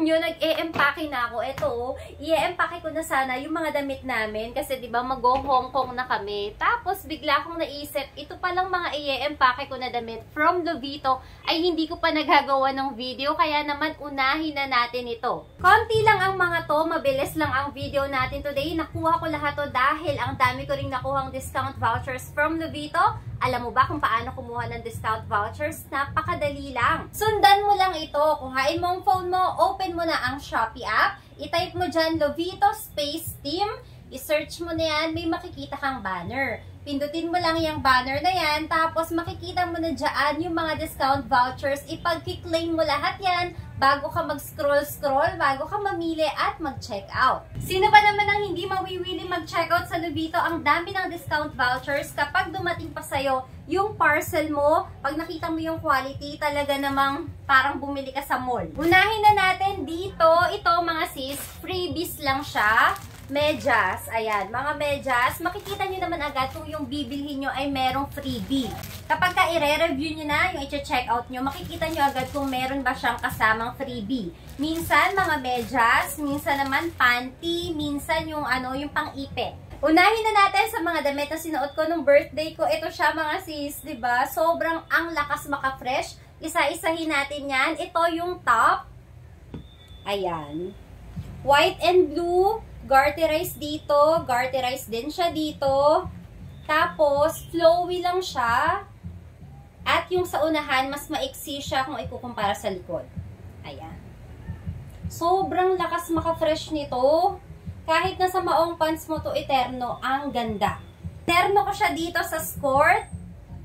alam nyo, nag-e-empake na ako. Ito, oh, i-empake ko na sana yung mga damit namin kasi 'di ba mag-go Hong Kong na kami. Tapos bigla akong naisip, ito pa lang mga i-empake ko na damit from Lovito ay hindi ko pa nagagawa ng video kaya naman unahin na natin ito. Konti lang ang mga to, mabilis lang ang video natin today. Nakuha ko lahat to dahil ang dami ko ring nakuhang discount vouchers from Lovito alam mo ba kung paano kumuha ng discount vouchers? Napakadali lang. Sundan mo lang ito. Kuhain mo ang phone mo, open mo na ang Shopee app, itype mo dyan Lovito Space Team, i-search mo na yan, may makikita kang banner. Pindutin mo lang yung banner na yan, tapos makikita mo na dyan yung mga discount vouchers. Ipag-claim mo lahat yan bago ka mag-scroll-scroll, bago ka mamili at mag-check out. Sino ba naman ang hindi mawiwili mag-check out sa Lubito? Ang dami ng discount vouchers kapag dumating pa sa'yo yung parcel mo, pag nakita mo yung quality, talaga namang parang bumili ka sa mall. Unahin na natin dito, ito mga sis, freebies lang siya medyas. Ayan, mga medyas. Makikita nyo naman agad kung yung bibilhin nyo ay merong freebie. Kapag ka i-review nyo na, yung i-check out nyo, makikita nyo agad kung meron ba siyang kasamang freebie. Minsan, mga medyas. Minsan naman, panty. Minsan, yung ano, yung pang-ipe. Unahin na natin sa mga damit na sinuot ko nung birthday ko. Ito siya mga sis, ba diba? Sobrang ang lakas maka-fresh. Isa-isahin natin yan. Ito yung top. Ayan. White and blue garterize dito, garterize din siya dito. Tapos, flowy lang siya. At yung sa unahan, mas maiksi siya kung ikukumpara sa likod. Ayan. Sobrang lakas maka-fresh nito. Kahit na sa maong pants mo to eterno, ang ganda. Eterno ko siya dito sa skirt.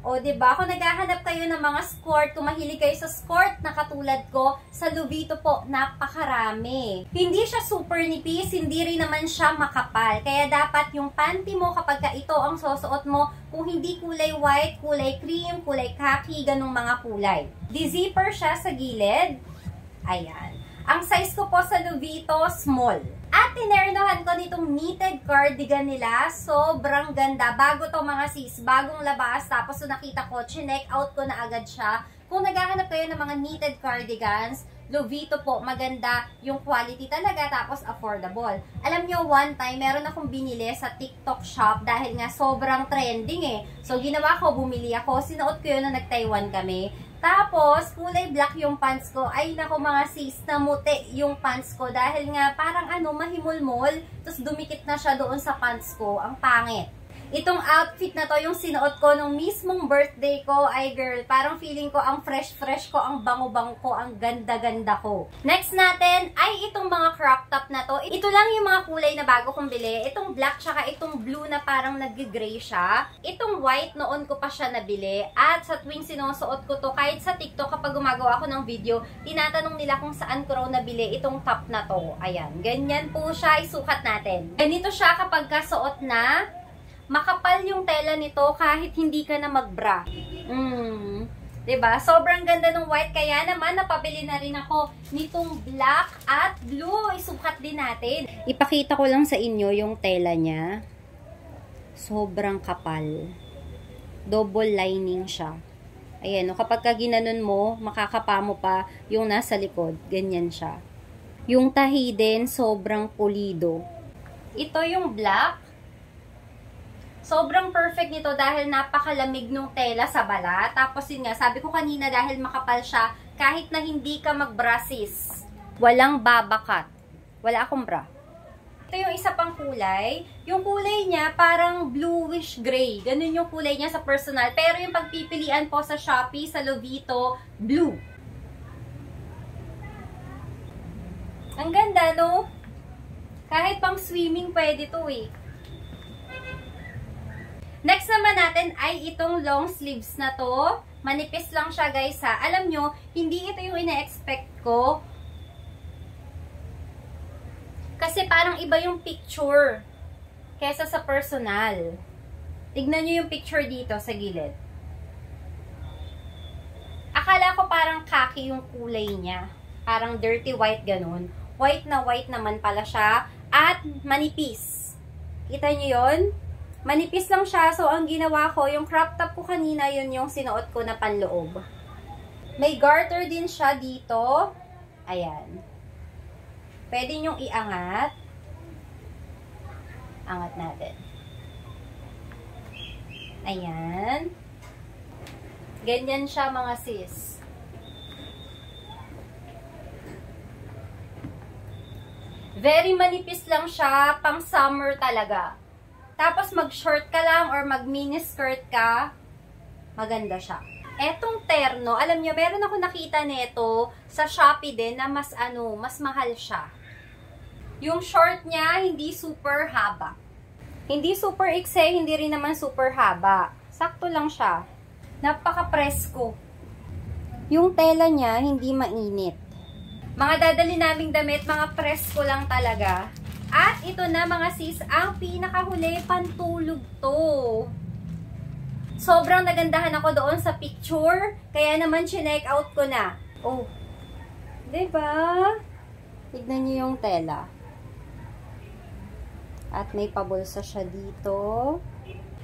O, ba diba? Kung naghahanap kayo ng mga skirt, kung mahilig kayo sa skirt na katulad ko, sa Luvito po, napakarami. Hindi siya super nipis, hindi rin naman siya makapal. Kaya dapat yung panty mo kapag ka ito ang susuot mo, kung hindi kulay white, kulay cream, kulay khaki, ganong mga kulay. Di-zipper siya sa gilid. Ayan. Ang size ko po sa Luvito, small. At tinernohan ko nitong knitted cardigan nila. Sobrang ganda. Bago to mga sis. Bagong labas. Tapos so nakita ko, chinek out ko na agad siya. Kung naghahanap kayo ng mga knitted cardigans, Lovito po, maganda yung quality talaga, tapos affordable. Alam nyo, one time, meron akong binili sa TikTok shop dahil nga sobrang trending eh. So, ginawa ko, bumili ako. Sinuot ko yun na nag-Taiwan kami. Tapos, kulay black yung pants ko. Ay, nako mga sis, namuti yung pants ko. Dahil nga, parang ano, mahimulmol. Tapos, dumikit na siya doon sa pants ko. Ang pangit. Itong outfit na to, yung sinuot ko nung mismong birthday ko, ay girl, parang feeling ko ang fresh-fresh ko, ang bango-bango ko, ang ganda-ganda ko. Next natin ay itong mga crop top na to. Ito lang yung mga kulay na bago kong bili. Itong black tsaka itong blue na parang nag-gray siya. Itong white noon ko pa siya nabili. At sa tuwing sinusuot ko to, kahit sa TikTok kapag gumagawa ako ng video, tinatanong nila kung saan ko raw nabili itong top na to. Ayan, ganyan po siya. Isukat natin. Ganito siya kapag kasuot na makapal yung tela nito kahit hindi ka na magbra. Mm. 'Di ba? Sobrang ganda ng white kaya naman napabili na rin ako nitong black at blue. Isukat din natin. Ipakita ko lang sa inyo yung tela niya. Sobrang kapal. Double lining siya. Ayan, no, kapag ka ginanon mo, makakapa mo pa yung nasa likod. Ganyan siya. Yung tahi din, sobrang pulido. Ito yung black. Sobrang perfect nito dahil napakalamig nung tela sa bala. Tapos yun nga, sabi ko kanina dahil makapal siya, kahit na hindi ka magbrasis, walang babakat. Wala akong bra. Ito yung isa pang kulay. Yung kulay niya parang bluish gray. Ganun yung kulay niya sa personal. Pero yung pagpipilian po sa Shopee, sa Lovito, blue. Ang ganda, no? Kahit pang swimming pwede to eh. Next naman natin ay itong long sleeves na to. Manipis lang siya guys ha. Alam nyo, hindi ito yung ina-expect ko. Kasi parang iba yung picture kesa sa personal. Tignan nyo yung picture dito sa gilid. Akala ko parang khaki yung kulay niya. Parang dirty white ganun. White na white naman pala siya. At manipis. Kita nyo yon Manipis lang siya. So, ang ginawa ko, yung crop top ko kanina, yun yung sinuot ko na panloob. May garter din siya dito. Ayan. Pwede nyong iangat. Angat natin. Ayan. Ganyan siya mga sis. Very manipis lang siya, pang summer talaga. Tapos mag-short ka lang or mag-mini skirt ka, maganda siya. Etong terno, alam niyo, meron ako nakita nito sa Shopee din na mas ano, mas mahal siya. Yung short niya, hindi super haba. Hindi super ikse, hindi rin naman super haba. Sakto lang siya. Napaka-presko. Yung tela niya, hindi mainit. Mga dadali naming damit, mga presko lang talaga. At ito na mga sis, ang pinakahuli, pantulog to. Sobrang nagandahan ako doon sa picture, kaya naman chinek out ko na. Oh, ba? Diba? Tignan niyo yung tela. At may pabulsa siya dito.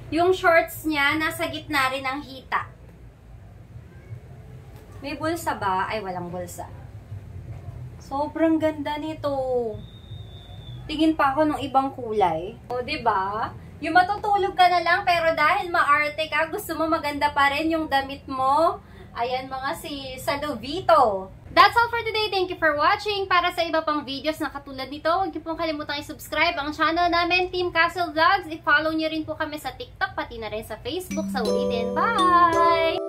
Yung shorts niya, nasa gitna rin ng hita. May bulsa ba? Ay, walang bulsa. Sobrang ganda nito. Tingin pa ako ng ibang kulay. O, ba? Diba? Yung matutulog ka na lang, pero dahil maarte ka, gusto mo maganda pa rin yung damit mo. Ayan mga si Salovito. That's all for today. Thank you for watching. Para sa iba pang videos na katulad nito, huwag niyo pong kalimutang i-subscribe ang channel namin, Team Castle Vlogs. I-follow niyo rin po kami sa TikTok, pati na rin sa Facebook. Sa ulitin. Bye!